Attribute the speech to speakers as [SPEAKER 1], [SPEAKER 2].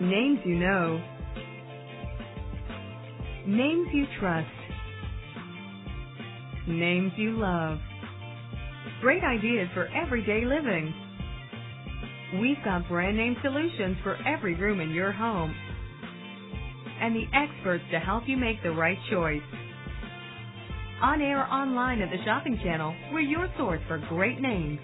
[SPEAKER 1] Names you know. Names you trust. Names you love. Great ideas for everyday living. We've got brand name solutions for every room in your home and the experts to help you make the right choice. On air online at the Shopping Channel, we're your source for great names.